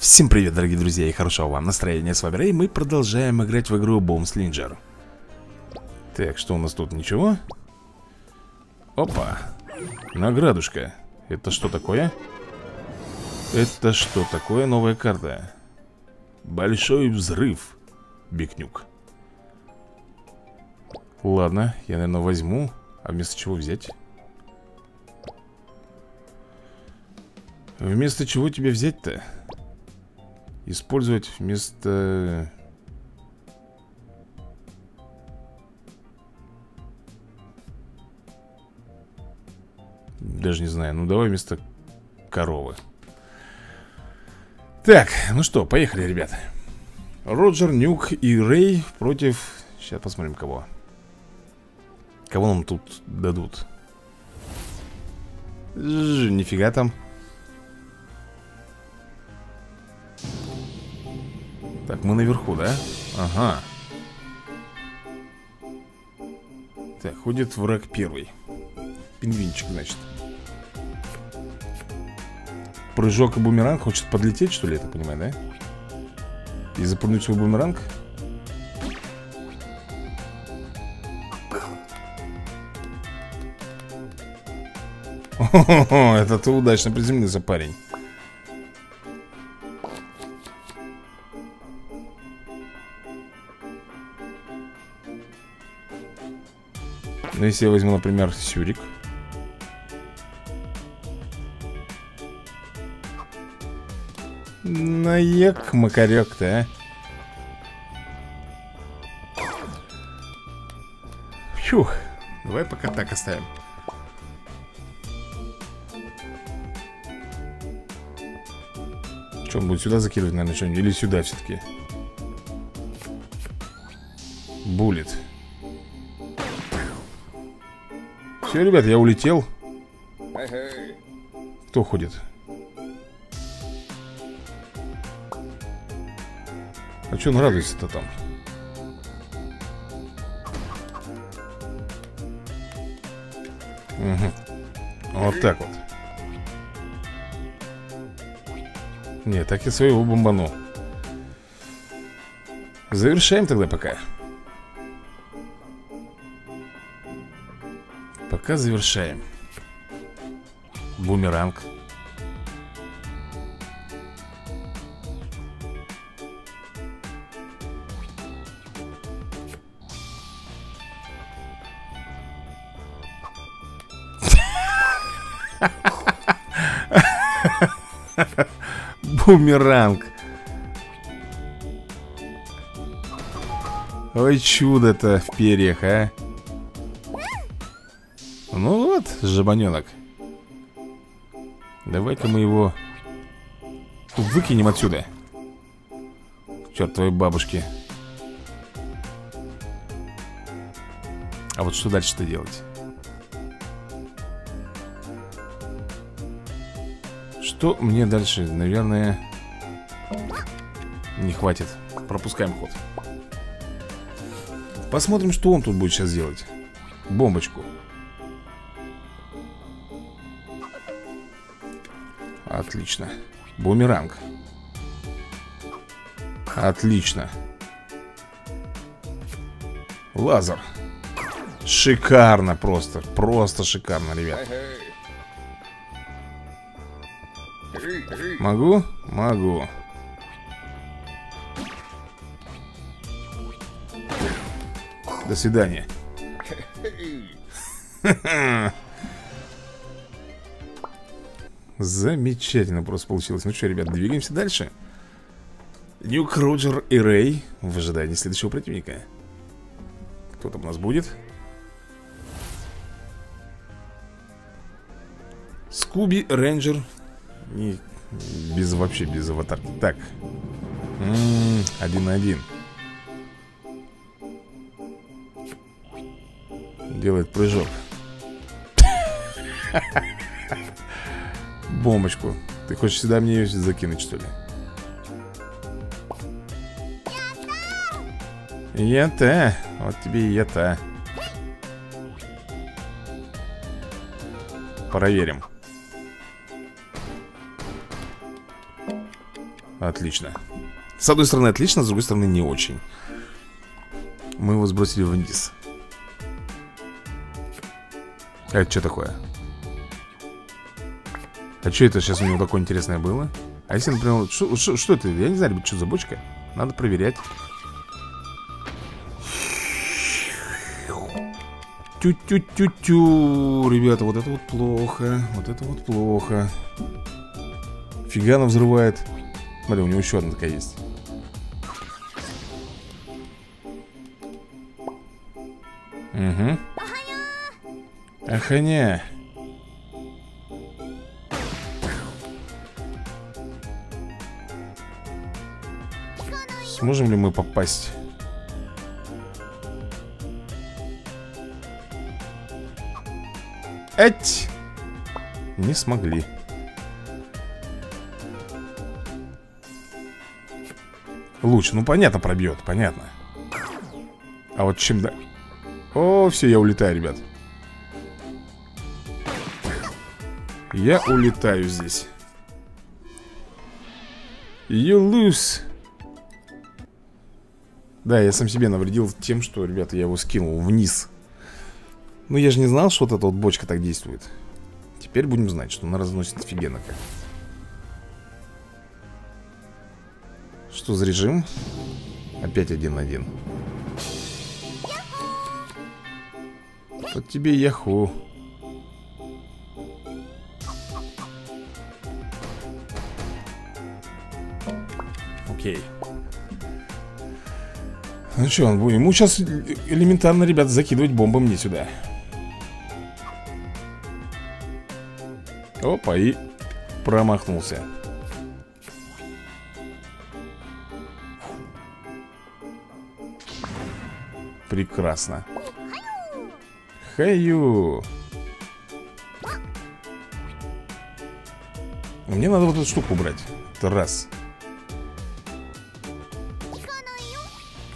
Всем привет, дорогие друзья, и хорошего вам настроения. С вами Рэй, мы продолжаем играть в игру Boom Slinger. Так, что у нас тут? Ничего? Опа, наградушка. Это что такое? Это что такое? Новая карта. Большой взрыв. Бикнюк. Ладно, я, наверное, возьму. А вместо чего взять? Вместо чего тебе взять-то? Использовать вместо... Даже не знаю, ну давай вместо коровы. Так, ну что, поехали, ребят. Роджер, Нюк и Рэй против... Сейчас посмотрим, кого. Кого нам тут дадут? Ж, Нифига там Так, мы наверху, да? Ага. Так, ходит враг первый. Пингвинчик, значит. Прыжок и бумеранг. Хочет подлететь, что ли, я так понимаю, да? И запрыгнуть свой бумеранг? Это ты удачно приземлился, парень Ну, если я возьму, например, сюрик Наек макарек-то, а Фух, давай пока так оставим Что, он будет сюда закидывать, наверное, что-нибудь? Или сюда все-таки? Булит Все, ребят, я улетел Кто ходит? А что он радуется-то там? Угу. Вот так вот Нет, так и своего бомбану Завершаем тогда пока Пока завершаем. Бумеранг. Бумеранг. Ой, чудо-то в перьях, а жабаненок Давай-ка мы его Выкинем отсюда Черт твоей бабушки А вот что дальше-то делать? Что мне дальше? Наверное, не хватит. Пропускаем ход. Посмотрим, что он тут будет сейчас делать. Бомбочку. Отлично. Бумеранг. Отлично. Лазер. Шикарно просто. Просто шикарно, ребят. Могу? Могу. До свидания. Замечательно просто получилось. Ну что, ребят, двигаемся дальше. Нюк, Роджер и Рэй в ожидании следующего противника. Кто там у нас будет? Скуби, Рейнджер и без вообще без аватарки Так М -м, Один на один Делает прыжок Бомбочку. Ты хочешь сюда мне ее закинуть что ли? Я-то. Вот тебе и я-то. Проверим. Отлично. С одной стороны отлично, с другой стороны не очень. Мы его сбросили вниз. А это что такое? А что это сейчас у него такое интересное было? А если, например, что, это? Я не знаю, ребят, что за бочка? Надо проверять Тю-тю-тю-тю Ребята, вот это вот плохо Вот это вот плохо Фига она взрывает Смотри, у него еще одна такая есть Угу Аханя Сможем ли мы попасть? Эть! Не смогли. Луч, ну понятно пробьет, понятно. А вот чем да... О, все, я улетаю, ребят. Я улетаю здесь. You lose Да, я сам себе навредил тем, что, ребята, я его скинул вниз. Ну я же не знал, что вот эта вот бочка так действует. Теперь будем знать, что она разносит офигенно как. Что за режим? Опять один на один Вот тебе яху. Окей Ну что, он будет? Ему сейчас элементарно, ребят, закидывать бомбы мне сюда. Опа, и промахнулся. Прекрасно. Хаю Мне надо вот эту штуку убрать. Это раз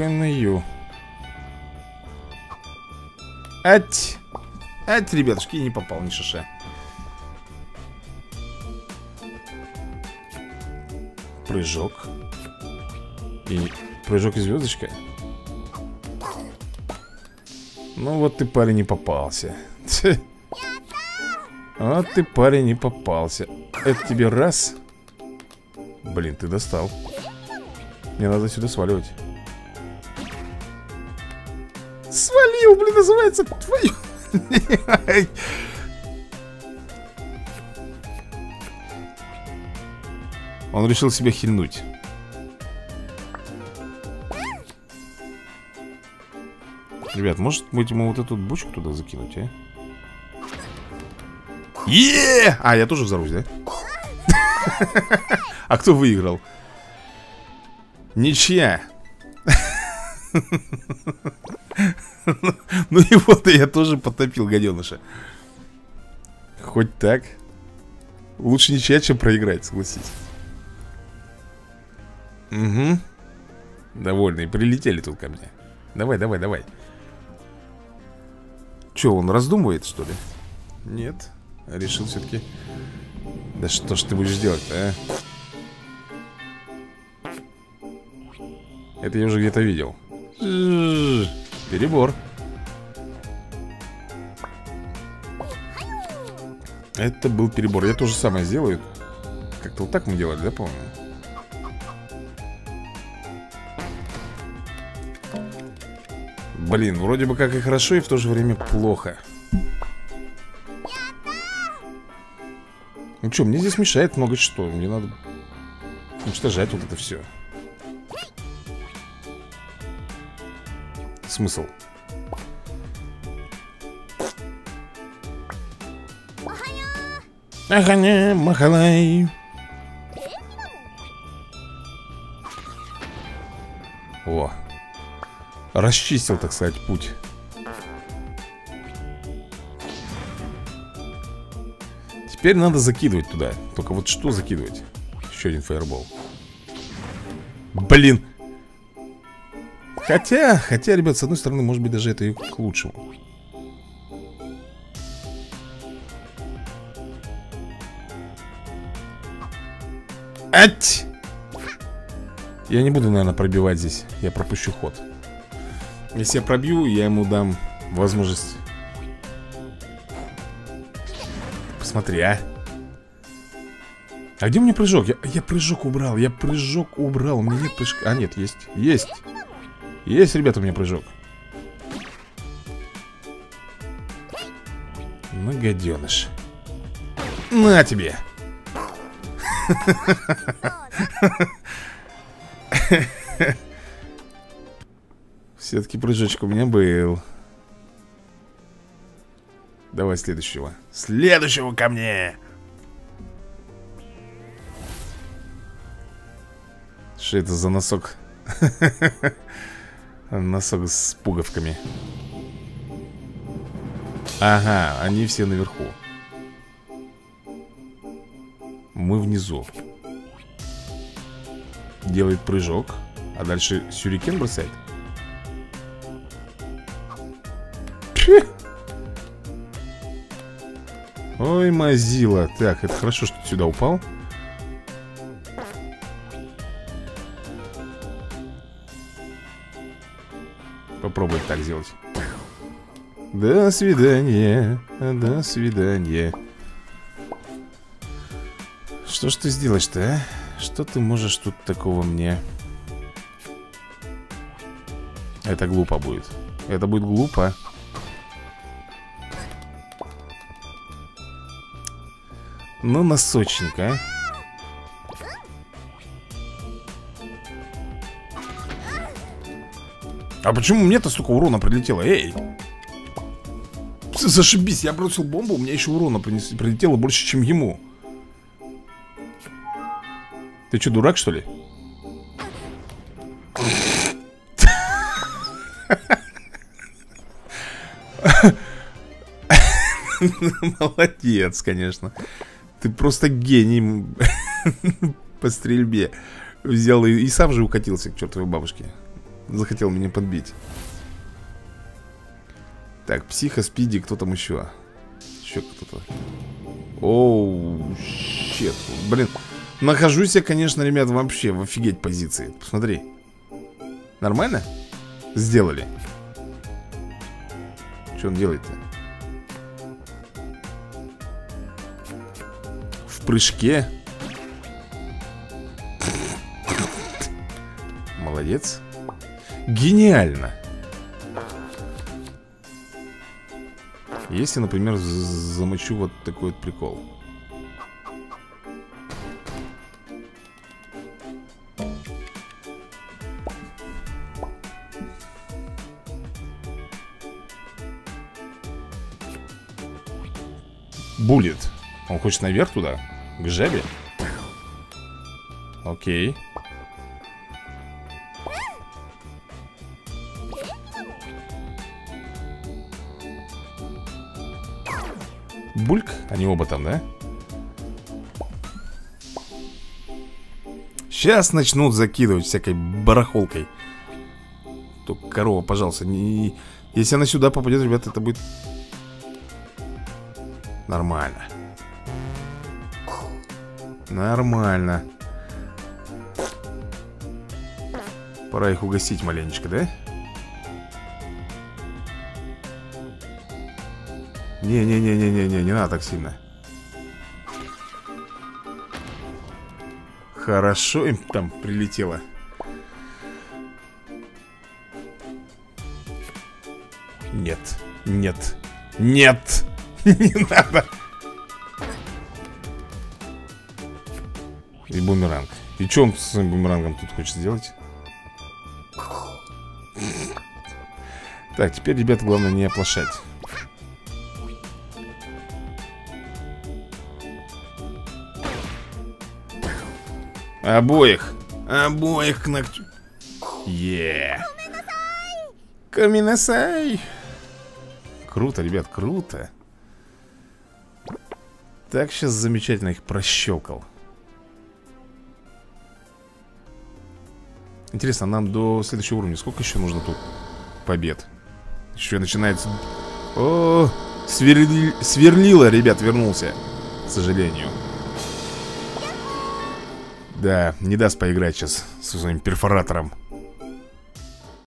Канаю Ать Ать, ребятушки, не попал ни шиша Прыжок. И прыжок и звездочка. Ну вот ты, парень, не попался. Вот ты, парень, не попался. Это тебе раз. Блин, ты достал. Мне надо сюда сваливать называется Твою Он решил себя хильнуть Ребят, может быть ему вот эту бочку туда закинуть, а? е А, я тоже взорвусь, да? А кто выиграл? Ничья Ну и вот я тоже потопил гаденыша Хоть так Лучше ничья, чем проиграть, согласись Угу. Довольные, прилетели тут ко мне. Давай, давай, давай. Че, он раздумывает, что ли? Нет. Решил все-таки... Да что ж ты будешь делать а? Это я уже где-то видел. Перебор. Это был перебор. Я тоже самое сделаю. Как-то вот так мы делали, да, по-моему? Блин, вроде бы как и хорошо, и в то же время плохо Ну что, мне здесь мешает много что Мне надо уничтожать вот это все Смысл? Аханя, махалай О, Расчистил, так сказать, путь. Теперь надо закидывать туда. Только вот что закидывать? Еще один фаербол. Блин Хотя, хотя, ребят, с одной стороны, может быть, даже это и к лучшему. Ать! Я не буду, наверное, пробивать здесь. Я пропущу ход. Если я пробью, я ему дам возможность. Посмотри, а. А где у меня прыжок? Я, я прыжок убрал, я прыжок убрал. У меня нет прыжка. А, нет, есть, есть Есть, ребята, у меня прыжок? Ну, гаденыш На тебе. Все-таки прыжочек у меня был. Давай следующего. Следующего ко мне. Что это за носок? Носок с пуговками. Ага, они все наверху. Мы внизу. Делает прыжок А дальше сюрикен бросает Ой, мазила. Так, это хорошо, что ты сюда упал Попробуй так сделать. До свидания До свидания. Что ж ты сделаешь-то, а? Что ты можешь тут такого мне? Это глупо будет. Это будет глупо. Ну, носочник, а А почему мне-то столько урона прилетело? Эй! Зашибись, я бросил бомбу, у меня еще урона прилетело больше, чем ему ты что, дурак, что ли? Молодец, конечно Ты просто гений По стрельбе Взял и, и сам же укатился к чертовой бабушке Захотел меня подбить. Так, психо, спиди, кто там еще? Еще кто-то. Оу, щет Блин, Нахожусь я, конечно, ребят, вообще в офигеть позиции. Посмотри. Нормально? Сделали. Что он делает-то? В прыжке. Молодец Гениально Если, например, замочу вот такой вот прикол Булит. Он хочет наверх туда? К жабе? Окей. Бульк? Они оба там, да? Сейчас начнут закидывать всякой барахолкой Только корова, пожалуйста, не... Если она сюда попадет, ребята, это будет Нормально. Нормально. Пора их угостить маленечко, да? Не-не-не-не-не-не, не надо так сильно. Хорошо им там прилетело. Нет, нет, нет. Не надо. И бумеранг. И что он с своим бумерангом тут хочет сделать? Так, теперь, ребята, главное не оплошать. Обоих. Обоих к ногтю. Е. Каминасай. Круто, ребят, круто. Так сейчас замечательно их прощелкал Интересно, нам до следующего уровня Сколько еще нужно тут побед? Еще начинается О, сверли... сверлило, ребят, вернулся К сожалению Да, не даст поиграть сейчас со своим перфоратором